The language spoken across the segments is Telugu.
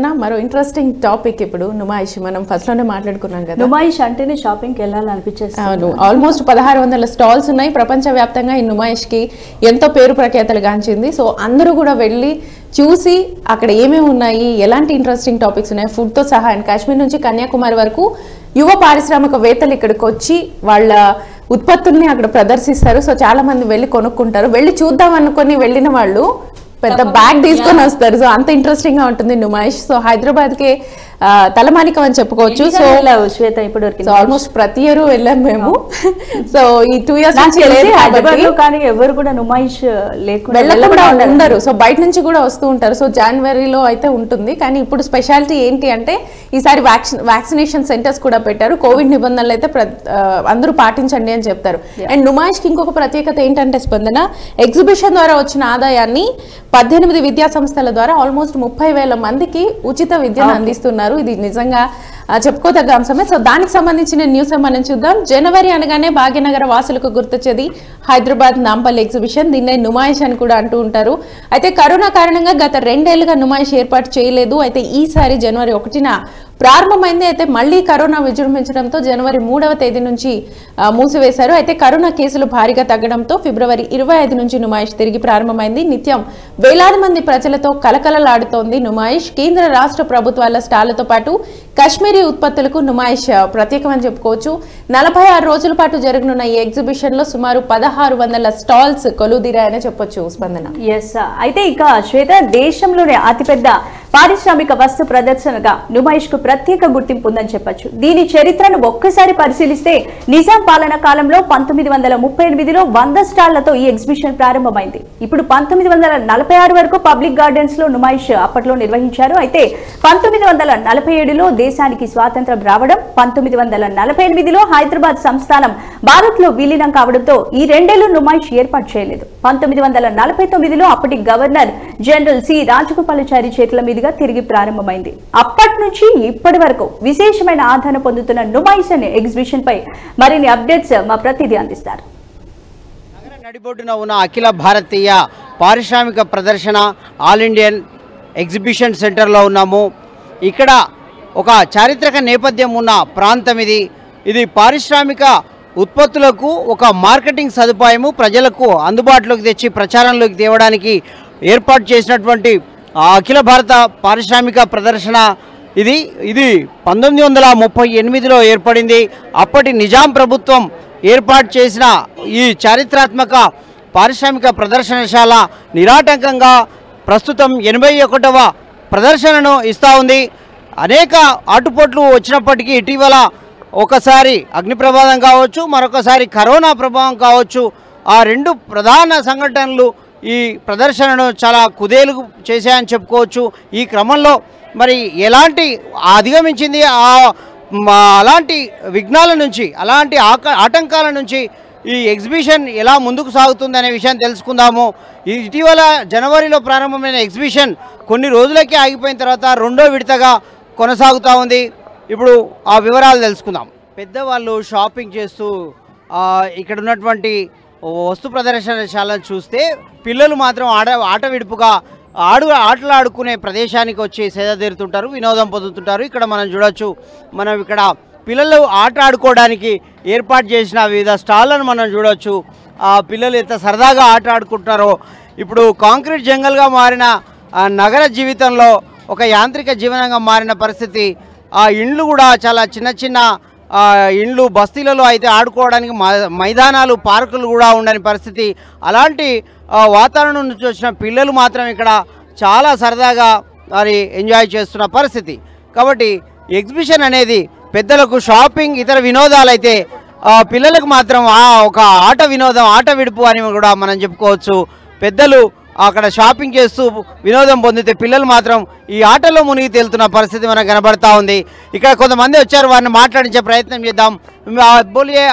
మరో ఇంట్రెస్టింగ్ టాపిక్ ఇప్పుడు నుమాయిష్. మనం ఫస్ట్లోనే మాట్లాడుకున్నాం కదా. నుమాయిష్ అంటేనే షాపింగ్కి వెళ్ళాలనిపించేస్తుంది అవును. ఆల్మోస్ట్ పదహారు వందల స్టాల్స్ ఉన్నాయి. ప్రపంచవ్యాప్తంగా ఈ నుమాయిష్కి ఎంతో పేరు ప్రఖ్యాతలు గాంచింది. సో అందరూ కూడా వెళ్ళి చూసి అక్కడ ఏమేమి ఉన్నాయి ఎలాంటి ఇంట్రెస్టింగ్ టాపిక్స్ ఉన్నాయి ఫుడ్తో సహా అండ్ కాశ్మీర్ నుంచి కన్యాకుమారి వరకు యువ పారిశ్రామికవేత్తలు ఇక్కడికి వచ్చి వాళ్ళ ఉత్పత్తుల్ని అక్కడ ప్రదర్శిస్తారు. సో చాలా మంది వెళ్ళి కొనుక్కుంటారు. వెళ్ళి చూద్దాం అనుకొని వెళ్ళిన వాళ్ళు పెద్ద బ్యాగ్ తీసుకొని వస్తారు. సో అంత ఇంట్రెస్టింగ్గా ఉంటుంది నుమాయిష్. సో హైదరాబాద్కి తలమానికం అని చెప్పుకోవచ్చు. సో శ్వేత ఇప్పుడు ఆల్మోస్ట్ ప్రతి ఇయర్ వెళ్ళాం మేము. సో ఈ టూ ఇయర్స్ కానీ ఎవరు కూడా నుమాయిష్ లేకుండా ఉండరు. సో బయట నుంచి కూడా వస్తూ ఉంటారు. సో జనవరిలో అయితే ఉంటుంది. కానీ ఇప్పుడు స్పెషాలిటీ ఏంటి అంటే ఈసారి వ్యాక్సిన్ వ్యాక్సినేషన్ సెంటర్స్ కూడా పెట్టారు. కోవిడ్ నిబంధనలు అయితే అందరూ పాటించండి అని చెప్తారు. అండ్ నుమాయిష్కి ఇంకొక ప్రత్యేకత ఏంటంటే స్పందన ఎగ్జిబిషన్ ద్వారా వచ్చిన ఆదాయాన్ని పద్దెనిమిది విద్యా సంస్థల ద్వారా ఆల్మోస్ట్ ముప్పై వేల మందికి ఉచిత విద్యను అందిస్తున్నారు. ఇది నిజంగా చెప్పుకోదగ్గ అంశమే. సో దానికి సంబంధించిన న్యూస్ మనం చూద్దాం. జనవరి అనగానే భాగ్యనగర వాసులకు గుర్తొచ్చేది హైదరాబాద్ నాంపల్ ఎగ్జిబిషన్. దీన్నే నుమాయిష్ అని కూడా అంటూ ఉంటారు. అయితే కరోనా కారణంగా గత రెండేళ్ళుగా నుమాయిష్ ఏర్పాటు చేయలేదు. అయితే ఈసారి జనవరి ఒకటిన ప్రారంభమైంది. అయితే మళ్ళీ కరోనా విజృంభించడంతో జనవరి మూడవ తేదీ నుంచి మూసివేశారు. అయితే కరోనా కేసులు భారీగా తగ్గడంతో ఫిబ్రవరి ఇరవై ఐదు నుంచి నుమాయిష్ తిరిగి ప్రారంభమైంది. నిత్యం వేలాది మంది ప్రజలతో కలకలలాడుతోంది నుమాయిష్. కేంద్ర రాష్ట్ర ప్రభుత్వాల స్టాళ్ళతో పాటు కశ్మీరీ ఉత్పత్తులకు నుమాయిష్ ప్రత్యేకమని చెప్పుకోవచ్చు. నలభై ఆరు రోజుల పాటు జరగనున్న ఈ ఎగ్జిబిషన్లో సుమారు పదహారు వందల స్టాల్స్ కొలుదీరాయని చెప్పొచ్చు. స్పందన. ఎస్ అయితే ఇక శ్వేత దేశంలోనే అతిపెద్ద పారిశ్రామిక వస్తు ప్రదర్శనగా నుమాయిష్కు ప్రత్యేక గుర్తింపు ఉందని చెప్పొచ్చు. దీని చరిత్రను ఒక్కసారి పరిశీలిస్తే నిజాం పాలన కాలంలో పంతొమ్మిది వందల ముప్పై ఎనిమిదిలో వంద స్టాళ్ళతో ఈ ఎగ్జిబిషన్ ప్రారంభమైంది. ఇప్పుడు పంతొమ్మిది వందల నలభై ఆరు వరకు పబ్లిక్ గార్డెన్స్లో నుమాయిష్ అప్పట్లో నిర్వహించారు. అయితే పంతొమ్మిది వందల నలభై ఏడులో దేశానికి స్వాతంత్రం రావడం పంతొమ్మిది వందల నలభై ఎనిమిదిలో హైదరాబాద్ సంస్థానం భారత్లో విలీనం కావడంతో ఈ రెండేళ్ళు నుమాయిష్ ఏర్పాటు చేయలేదు. పంతొమ్మిది వందల నలభై తొమ్మిదిలో అప్పటి గవర్నర్ జనరల్ సి. రాజగోపాలాచారి చేతుల మీదుగా తిరిగి ప్రారంభమైంది. అప్పటి నుంచి ఇప్పటి వరకు విశేషమైన ఆదరణ పొందుతున్న నుమాయిష్ అనే ఎగ్జిబిషన్ పై మరిన్ని అప్డేట్స్ మా ప్రతినిధి అందిస్తారు. నగర నడిబొడ్డున ఉన్న అఖిల భారతీయ పారిశ్రామిక ప్రదర్శన ఆల్ ఇండియన్ ఎగ్జిబిషన్ సెంటర్లో ఉన్నాము. ఇక్కడ ఒక చారిత్రక నేపథ్యం ఉన్న ప్రాంతం ఇది. ఇది పారిశ్రామిక ఉత్పత్తులకు ఒక మార్కెటింగ్ సదుపాయము ప్రజలకు అందుబాటులోకి తెచ్చి ప్రచారంలోకి తేవడానికి ఏర్పాటు చేసినటువంటి అఖిల భారత పారిశ్రామిక ప్రదర్శన ఇది ఇది పంతొమ్మిది వందల ముప్పై ఎనిమిదిలో ఏర్పడింది. అప్పటి నిజాం ప్రభుత్వం ఏర్పాటు చేసిన ఈ చారిత్రాత్మక పారిశ్రామిక ప్రదర్శనశాల నిరాటంకంగా ప్రస్తుతం ఎనభై ఒకటవ ప్రదర్శనను ఇస్తూ ఉంది. అనేక ఆటుపోట్లు వచ్చినప్పటికీ ఇటీవల ఒకసారి అగ్ని ప్రమాదం కావచ్చు మరొకసారి కరోనా ప్రభావం కావచ్చు ఆ రెండు ప్రధాన సంఘటనలు ఈ ప్రదర్శనను చాలా కుదేలు చేశాయని చెప్పుకోవచ్చు. ఈ క్రమంలో మరి ఎలాంటి అధిగమించింది ఆ మా అలాంటి విఘ్నాల నుంచి అలాంటి ఆక ఆటంకాల నుంచి ఈ ఎగ్జిబిషన్ ఎలా ముందుకు సాగుతుంది అనే విషయాన్ని తెలుసుకుందాము. ఇటీవల జనవరిలో ప్రారంభమైన ఎగ్జిబిషన్ కొన్ని రోజులకే ఆగిపోయిన తర్వాత రెండో విడతగా కొనసాగుతూ ఉంది. ఇప్పుడు ఆ వివరాలు తెలుసుకుందాం. పెద్దవాళ్ళు షాపింగ్ చేస్తూ ఇక్కడ ఉన్నటువంటి వస్తు ప్రదర్శనశాలను చూస్తే పిల్లలు మాత్రం ఆడ ఆట విడుపుగా ఆడు ఆటలు ఆడుకునే ప్రదేశానికి వచ్చి సేదతీరుతుంటారు వినోదం పొందుతుంటారు. ఇక్కడ మనం చూడొచ్చు మనం ఇక్కడ పిల్లలు ఆట ఆడుకోవడానికి ఏర్పాటు చేసిన వివిధ స్టాళ్ళను మనం చూడొచ్చు. ఆ పిల్లలు ఎంత సరదాగా ఆట ఆడుకుంటున్నారో. ఇప్పుడు కాంక్రీట్ జంగల్గా మారిన నగర జీవితంలో ఒక యాంత్రిక జీవనంగా మారిన పరిస్థితి ఆ ఇండ్లు కూడా చాలా చిన్న చిన్న ఇండ్లు బస్తీలలో అయితే ఆడుకోవడానికి మైదానాలు పార్కులు కూడా ఉండని పరిస్థితి. అలాంటి వాతావరణం నుంచి వచ్చిన పిల్లలు మాత్రం ఇక్కడ చాలా సరదాగా మరి ఎంజాయ్ చేస్తున్న పరిస్థితి. కాబట్టి ఎగ్జిబిషన్ అనేది పెద్దలకు షాపింగ్ ఇతర వినోదాలు అయితే పిల్లలకు మాత్రం ఒక ఆట వినోదం ఆట విడుపు అని కూడా మనం చెప్పుకోవచ్చు. పెద్దలు అక్కడ షాపింగ్ చేస్తూ వినోదం పొందితే పిల్లలు మాత్రం ఈ ఆటలో మునిగి తేలుతున్న పరిస్థితి మనకు కనబడతా ఉంది. ఇక్కడ కొంతమంది వచ్చారు వారిని మాట్లాడించే ప్రయత్నం చేద్దాం. బోలియే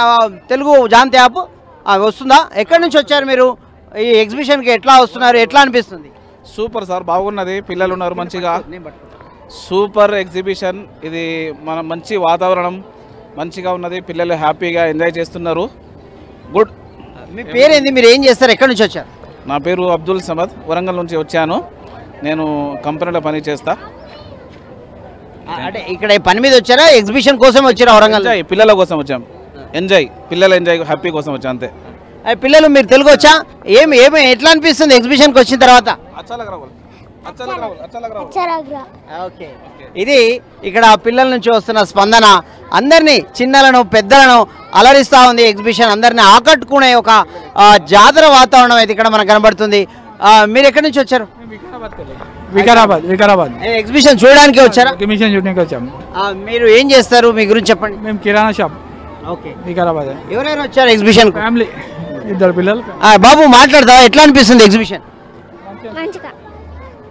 తెలుగు జాంతే యాప్ వస్తుందా? ఎక్కడి నుంచి వచ్చారు మీరు? ఈ ఎగ్జిబిషన్కి ఎట్లా వస్తున్నారు? ఎట్లా అనిపిస్తుంది? సూపర్ సార్ బాగున్నది. పిల్లలు ఉన్నారు మంచిగా. సూపర్ ఎగ్జిబిషన్ ఇది మన మంచి వాతావరణం. మంచిగా ఉన్నది. పిల్లలు హ్యాపీగా ఎంజాయ్ చేస్తున్నారు. గుడ్. మీ పేరేంది? మీరు ఏం చేస్తారు? ఎక్కడి నుంచి వచ్చారు? నా పేరు అబ్దుల్ సమద్. వరంగల్ నుంచి వచ్చాను. నేను కంపెనీలో పని చేస్తా. అంటే ఇక్కడ పని మీద వచ్చారా? ఎగ్జిబిషన్ కోసం వచ్చారా వరంగల్? పిల్లల కోసం వచ్చాం. ఎంజాయ్ పిల్లల ఎంజాయ్ హ్యాపీ కోసం వచ్చాం అంతే. పిల్లలు మీరు తెలుగు వచ్చా? ఏమి ఏమి ఎట్లా అనిపిస్తుంది ఎగ్జిబిషన్కి వచ్చిన తర్వాత? ఓకే. ఇది ఇక్కడ పిల్లల నుంచి వస్తున్న స్పందన. అందరినీ చిన్నలను పెద్దలను అలరిస్తూ ఉంది ఎగ్జిబిషన్. అందరిని ఆకట్టుకునే ఒక ఆ, జాతర వాతావరణం అయితే ఇక్కడ మనకు కనబడుతుంది. మీరు ఎక్కడి నుంచి వచ్చారు? వికారాబాద్ వికారాబాద్ ఏ, ఎగ్జిబిషన్ చూడడానికి వచ్చారా? మిషన్ షూటింగ్కి వచ్చాం. ఆ, మీరు ఏం చేస్తారు? మీ గురించి చెప్పండి. మేము కిరాణా షాప్. ఓకే. వికారాబాద్. ఎవరెవరు వచ్చారు ఎగ్జిబిషన్ ఫ్యామిలీ ఇద్దరు పిల్లలు. బాబు మాట్లాడతావా? ఎట్లా అనిపిస్తుంది ఎగ్జిబిషన్? మంచిగా.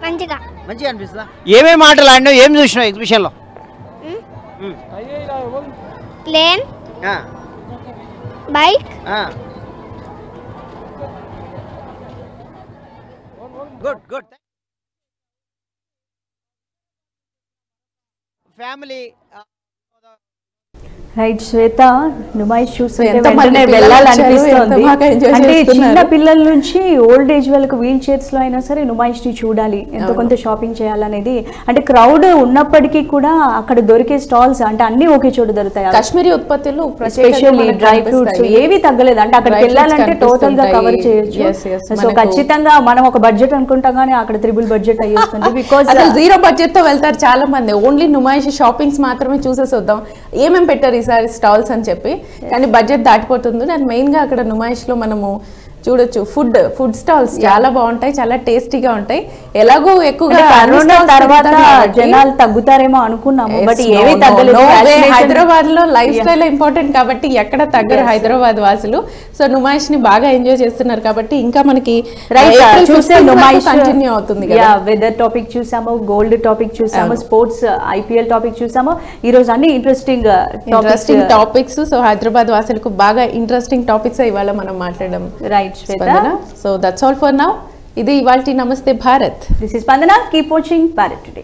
మంచిగా. మంచిగా అనిపిస్తుందా? ఏమేమి ఆటలు ఆడినావు? ఏం చూసినావు ఎగ్జిబిషన్లో? Plane. Bike. Good good. Family right Shweta ఎంత మంది వెంటనే వెళ్ళాలనిపిస్తోంది. అంటే. చిన్న పిల్లల నుంచి ఓల్డ్ ఏజ్ వాళ్ళకు వీల్ చైర్స్లో అయినా సరే నుమాయిష్ని చూడాలి ఎంతో కొంత షాపింగ్ చేయాలనేది. అంటే క్రౌడ్ ఉన్నప్పటికీ కూడా అక్కడ దొరికే స్టాల్స్ అంటే అన్ని ఒకే చోట దొరుకుతాయి. కాశ్మీరీ ఉత్పత్తులు మనకు డ్రై ఫ్రూట్స్. ఏవి తగ్గలేదు. అంటే అక్కడికి వెళ్ళాలంటే టోటల్గా కవర్. చేయొచ్చు. సో ఖచ్చితంగా మనం ఒక బడ్జెట్ అనుకుంటాం కానీ అక్కడ త్రిబుల్ బడ్జెట్ అయ్యేస్తుంది. బికాస్ జీరో బడ్జెట్తో వెళ్తారు చాలా మంది ఓన్లీ నుమాయిషి షాపింగ్స్ మాత్రమే చూసేసి వద్దాం. ఏమేమి పెట్టారు ఈసారి స్టాల్స్ అని చెప్పి. కానీ బడ్జెట్ దాటిపోతుంది. అండ్ మెయిన్గా అక్కడ నుమాయిష్లో మనము చూడొచ్చు. ఫుడ్ ఫుడ్ స్టాల్స్ చాలా బాగుంటాయి చాలా టేస్టీగా ఉంటాయి. ఎలాగో ఎక్కువగా కరోనా తర్వాత జనాలు తగ్గుతారేమో అనుకున్నాము బట్ ఏవి తగ్గలేదు. హైదరాబాద్లో లైఫ్ స్టైల్ ఇంపార్టెంట్ కాబట్టి ఎక్కడ తగ్గరు హైదరాబాద్ వాసులు. సో నుమాయిష్ని బాగా ఎంజాయ్ చేస్తున్నారు కాబట్టి ఇంకా మనకి నుమాయిష్ కంటిన్యూ అవుతుంది వెదర్ టాపిక్ చూసాము గోల్డ్ టాపిక్ చూసాము స్పోర్ట్స్ ఐపీఎల్ టాపిక్ చూసాము. ఈ రోజు అన్ని interesting interesting topics so Hyderabad వాసులకు బాగా ఇంట్రెస్టింగ్ టాపిక్స్ ఇవాళ మనం మాట్లాడడం. Right Shweta so that's all for now ఇది ఇవాల్టి Namaste Bharat this is Spandana keep watching Bharat today